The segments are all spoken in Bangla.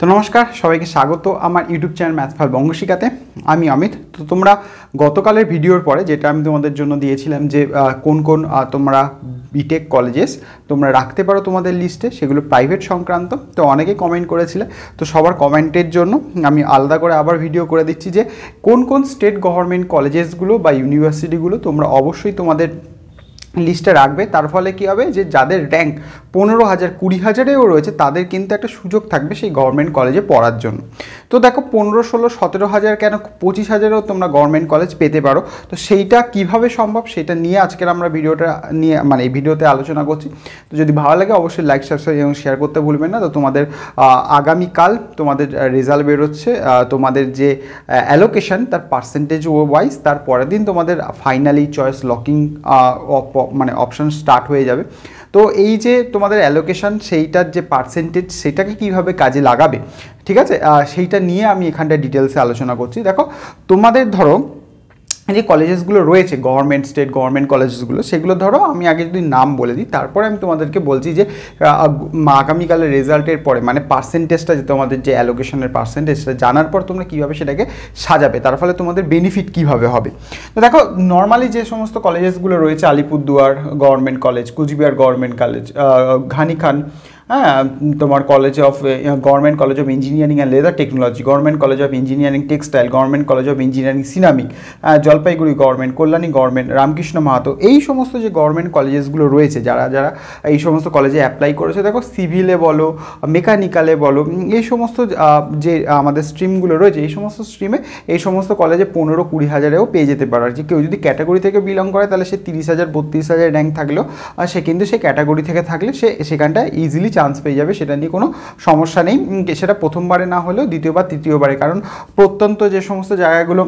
তো নমস্কার, সবাইকে স্বাগত আমার ইউটিউব চ্যানেল ম্যাথফাল বঙ্গশিকাতে। আমি অমিত। তো তোমরা গতকালের ভিডিওর পরে যেটা আমি তোমাদের জন্য দিয়েছিলাম যে কোন কোন তোমরা বিটেক কলেজেস তোমরা রাখতে পারো তোমাদের লিস্টে সেগুলো প্রাইভেট সংক্রান্ত। তো অনেকে কমেন্ট করেছিলে। তো সবার কমেন্টের জন্য আমি আলাদা করে আবার ভিডিও করে দিচ্ছি যে, কোন কোন স্টেট গভর্নমেন্ট কলেজেসগুলো বা ইউনিভার্সিটিগুলো তোমরা অবশ্যই তোমাদের লিস্টে রাখবে। তার ফলে কী হবে যে, যাদের র্যাঙ্ক পনেরো হাজার, কুড়ি হাজারেও রয়েছে, তাদের কিন্তু একটা সুযোগ থাকবে সেই গভর্নমেন্ট কলেজে পড়ার জন্য। তো দেখো পনেরো, ষোলো, সতেরো হাজার কেন, পঁচিশ হাজারেও তোমরা গভর্নমেন্ট কলেজ পেতে পারো। তো সেইটা কীভাবে সম্ভব সেটা নিয়ে আজকের আমরা ভিডিওটা নিয়ে মানে এই ভিডিওতে আলোচনা করছি। তো যদি ভালো লাগে অবশ্যই লাইক সাবস্ক্রাইব এবং শেয়ার করতে ভুলবেন না। তো তোমাদের আগামীকাল তোমাদের রেজাল্ট বেরোচ্ছে তোমাদের যে অ্যালোকেশন তার পার্সেন্টেজ ওয়াইজ তার পরের দিন তোমাদের ফাইনালি চয়েস লকিং মানে অপশান স্টার্ট হয়ে যাবে। তো এই যে তোমাদের অ্যালোকেশান সেইটার যে পার্সেন্টেজ সেটাকে কীভাবে কাজে লাগাবে? ঠিক আছে? সেইটা নিয়ে আমি এখানটায় ডিটেলসে আলোচনা করছি। দেখো, তোমাদের ধরো যে কলেজেসগুলো রয়েছে গভর্নমেন্ট স্টেট গভর্নমেন্ট কলেজেসগুলো সেগুলো ধরো আমি আগে যদি নাম বলে দিই, তারপরে আমি তোমাদেরকে বলছি যে আগামীকালের রেজাল্টের পরে মানে পার্সেন্টেজটা যে তোমাদের যে অ্যালোকেশনের পার্সেন্টেজটা জানার পর তোমরা কীভাবে সেটাকে সাজাবে, তার ফলে তোমাদের বেনিফিট কীভাবে হবে। তো দেখো নর্মালি যে সমস্ত কলেজেসগুলো রয়েছে, Alipurduar government college Cooch Behar government college Ghani Khan হ্যাঁ তোমার college of government college of engineering and leather technology government college of engineering textile government college of engineering ceramic Jalpaiguri government Kalyani government Ramkrishna Mahato এই সমস্ত যে গভর্নমেন্ট কলেজেসগুলো রয়েছে, যারা যারা এই সমস্ত কলেজে অ্যাপ্লাই করেছে, দেখো সিভিলে বলো মেকানিক্যালে বলো এই সমস্ত যে, আমাদের স্ট্রিমগুলো রয়েছে, এই সমস্ত স্ট্রিমে এই সমস্ত কলেজে পনেরো কুড়ি হাজারেও পেয়ে যেতে পারো। আর যে কেউ যদি ক্যাটাগরি থেকে বিলং করে, তাহলে সে তিরিশ হাজার, বত্রিশ হাজার র্যাঙ্ক থাকলেও সে কিন্তু সে ক্যাটাগরি থেকে থাকলে সে সেখানটায় ইজিলি চান্স পেয়ে যাবে, সেটা নিয়ে কোনো সমস্যা নেই। সেটা প্রথমবারে না হলেও দ্বিতীয়বার, তৃতীয়বারে। কারণ প্রত্যন্ত যে সমস্ত জায়গাগুলো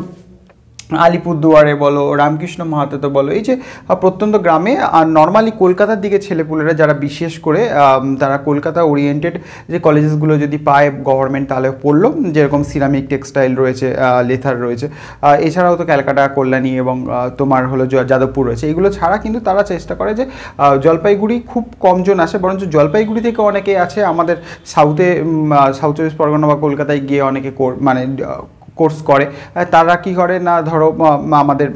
আলিপুরদুয়ারে বলো, রামকৃষ্ণ মাহাতোতে বলো, এই যে প্রত্যন্ত গ্রামে, আর নর্মালি কলকাতার দিকে ছেলেপুলেরা যারা বিশেষ করে তারা কলকাতা ওরিয়েন্টেড যে কলেজেসগুলো যদি পায় গভর্নমেন্ট তাহলে পড়ল, যেরকম সিরামিক টেক্সটাইল রয়েছে লেথার রয়েছে এছাড়াও তো ক্যালকাটা, কল্যাণী এবং তোমার হলো যাদবপুর রয়েছে, এগুলো ছাড়া কিন্তু তারা চেষ্টা করে যে জলপাইগুড়ি খুব কমজন আসে, বরঞ্চ জলপাইগুড়ি থেকে অনেকে আছে আমাদের সাউথে সাউথ চব্বিশ পরগনা বা কলকাতায় গিয়ে অনেকে মানে কোর্স করে। তারা কি করে না, ধরো আমাদের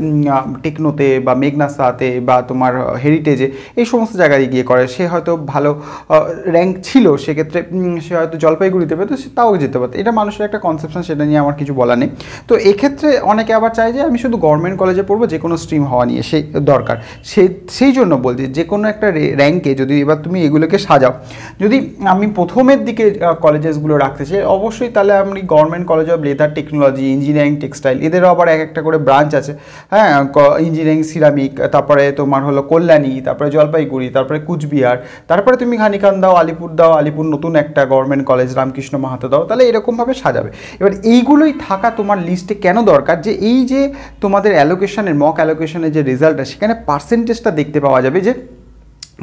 টেকনোতে বা মেঘনাসাতে বা তোমার হেরিটেজে এই সমস্ত জায়গায় গিয়ে করে। সে হয়তো ভালো র্যাঙ্ক ছিল, সেক্ষেত্রে সে হয়তো জলপাইগুড়িতে পেতো সে তাও যেতে পারতো। এটা মানুষের একটা কনসেপশন সেটা নিয়ে আমার কিছু বলা নেই। তো এক্ষেত্রে অনেকে আবার চায় যে, আমি শুধু গভর্নমেন্ট কলেজে পড়ব, যে কোনো স্ট্রিম হওয়া নিয়ে, সেই দরকার। সে, সেই জন্য বলছি, যে কোনো একটা র্যাঙ্কে যদি এবার তুমি এগুলোকে সাজাও। যদি আমি প্রথমের দিকে কলেজেসগুলো রাখতে চাই, অবশ্যই তাহলে আমি government college of leather technology engineering textile এদেরও আবার এক একটা করে ব্রাঞ্চ আছে। হ্যাঁ ইঞ্জিনিয়ারিং সিরামিক তারপরে তোমার হলো কল্যাণী, তারপরে জলপাইগুড়ি, তারপরে কুচবিহার, তারপরে তুমি ঘানিকান দাও আলিপুর দাও আলিপুর নতুন একটা গভর্নমেন্ট কলেজ রামকৃষ্ণ মাহাতো দাও, তাহলে এরকমভাবে সাজাবে। এবার এইগুলোই থাকা তোমার লিস্টে কেন দরকার? যে এই যে তোমাদের অ্যালোকেশনের মক অ্যালোকেশনের যে রেজাল্টটা সেখানে পার্সেন্টেজটা দেখতে পাওয়া যাবে যে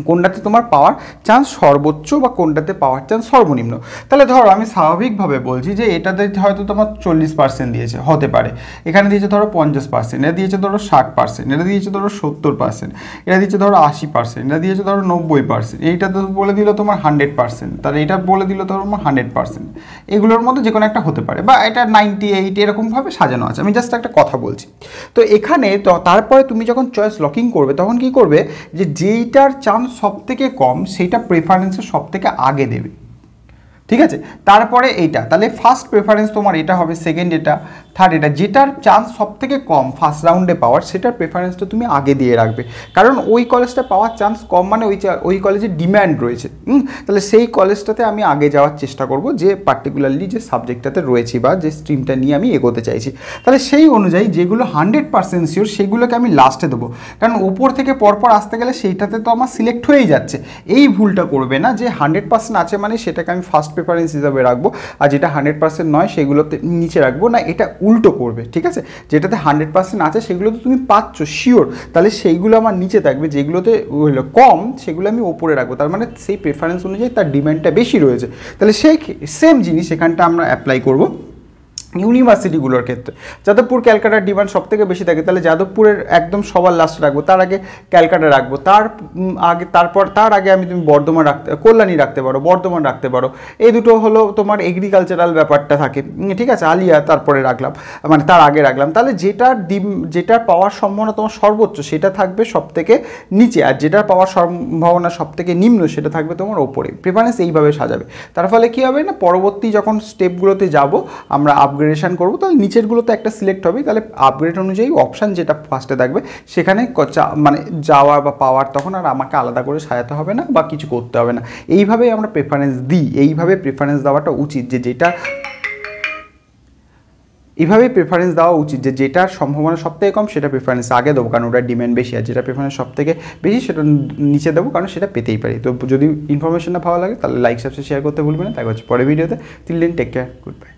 কোনটাতে তোমার পাওয়ার চান্স সর্বোচ্চ বা কোনটাতে পাওয়ার চান্স সর্বনিম্ন? তাহলে ধরো আমি স্বাভাবিকভাবে বলছি যে এটাতে হয়তো তোমার চল্লিশ পার্সেন্ট দিয়েছে, হতে পারে। এখানে দিয়েছে ধরো পঞ্চাশ পার্সেন্ট এটা দিয়েছে ধরো ষাট পার্সেন্ট এটা দিয়েছে ধরো সত্তর পার্সেন্ট এটা দিয়েছে ধরো আশি পার্সেন্ট এটা দিয়েছে ধরো নব্বই পার্সেন্ট এইটা তো বলে দিল তোমার হান্ড্রেড পার্সেন্ট তাহলে এটা বলে দিল ধরো তোমার হান্ড্রেড পার্সেন্ট এগুলোর মধ্যে যে কোনো একটা হতে পারে, বা এটা নাইনটি এইট এরকমভাবে সাজানো আছে। আমি জাস্ট একটা কথা বলছি। তো এখানে তো তারপরে তুমি যখন চয়েস লকিং করবে, তখন কি করবে? যে যেইটার চান্স সব থেকে কম, সেইটা প্রেফারেন্সে সব থেকে আগে দেবে। ঠিক আছে? তারপরে এইটা, তাহলে ফার্স্ট প্রেফারেন্স তোমার এটা হবে সেকেন্ড এটা। থার্ড এটা যেটার চান্স সব থেকে কম ফার্স্ট রাউন্ডে পাওয়ার, সেটার প্রেফারেন্সটা তুমি আগে দিয়ে রাখবে। কারণ ওই কলেজটা পাওয়ার চান্স কম মানে ওই ওই কলেজের ডিম্যান্ড রয়েছে। তাহলে সেই কলেজটাতে আমি আগে যাওয়ার চেষ্টা করব যে পার্টিকুলারলি যে সাবজেক্টটাতে রয়েছি বা যে স্ট্রিমটা নিয়ে আমি এগোতে চাইছি। তাহলে সেই অনুযায়ী যেগুলো হান্ড্রেড পার্সেন্ট শিওর সেগুলোকে আমি লাস্টে দেবো। কারণ ওপর থেকে পরপর আসতে গেলে সেইটাতে তো আমার সিলেক্ট হয়েই যাচ্ছে। এই ভুলটা করবে না যে হান্ড্রেড পার্সেন্ট আছে মানে সেটাকে আমি ফার্স্ট প্রেফারেন্স হিসাবে রাখব, আর যেটা হান্ড্রেড পার্সেন্ট নয় সেগুলোতে নিচে রাখব। না, এটা উল্টো করবে, ঠিক আছে? যেটাতে হান্ড্রেড পার্সেন্ট আছে, সেগুলো তো তুমি পাচ্ছ শিওর তাহলে সেইগুলো আমার নিচে থাকবে, যেগুলোতে কম, সেগুলো আমি ওপরে রাখব। তার মানে সেই প্রেফারেন্স অনুযায়ী তার ডিমান্ডটা বেশি রয়েছে। তাহলে সেই সেম জিনিস এখানটা আমরা অ্যাপ্লাই করব। ইউনিভার্সিটিগুলোর ক্ষেত্রে। যাদবপুর ক্যালকাটার ডিমান্ড সব থেকে বেশি থাকে, তাহলে যাদবপুরের একদম সবার লাস্টে রাখব, তার আগে ক্যালকাটা রাখব, তার আগে, তারপর, তার আগে আমি তুমি বর্ধমান রাখতে, কল্যাণী রাখতে পারো, বর্ধমান রাখতে পারো। এই দুটো হলো তোমার এগ্রিকালচারাল ব্যাপারটা থাকে। ঠিক আছে, আলিয়া তারপরে রাখলাম মানে তার আগে রাখলাম। তাহলে যেটার ডিম, যেটার পাওয়ার সম্ভাবনা তোমার সর্বোচ্চ, সেটা থাকবে সব থেকে নিচে, আর যেটার পাওয়ার সম্ভাবনা সব থেকে নিম্ন, সেটা থাকবে তোমার ওপরে। প্রিফারেন্স এইভাবে সাজাবে। তার ফলে কী হবে না, পরবর্তী যখন স্টেপগুলোতে যাব, আমরা আপগ্রেডেশন করব, তাহলে নিচেরগুলোতে একটা সিলেক্ট হবে। তাহলে আপগ্রেড অনুযায়ী অপশান যেটা ফার্স্টে থাকবে, সেখানে মানে যাওয়া বা পাওয়ার তখন আর আমাকে আলাদা করে সাজাতে হবে না বা কিছু করতে হবে না। এইভাবেই আমরা প্রেফারেন্স দিই, এইভাবে প্রেফারেন্স দেওয়াটা উচিত যে যেটা এইভাবেই প্রেফারেন্স দেওয়া উচিত যে যেটার সম্ভাবনা সব থেকে কম, সেটা প্রেফারেন্স আগে দেবো, কারণ ওটার ডিম্যান্ড বেশি আর যেটা প্রেফারেন্স সব থেকে বেশি, সেটা নিচে দেবো, কারণ সেটা পেতেই পারি। তো যদি ইনফরমেশনটা ভালো লাগে, তাহলে লাইক সাবস্ক্রাইব শেয়ার করতে ভুলবেন না। তাই হচ্ছে পরে ভিডিওতে তিল দিন টেক কেয়ার গুড বাই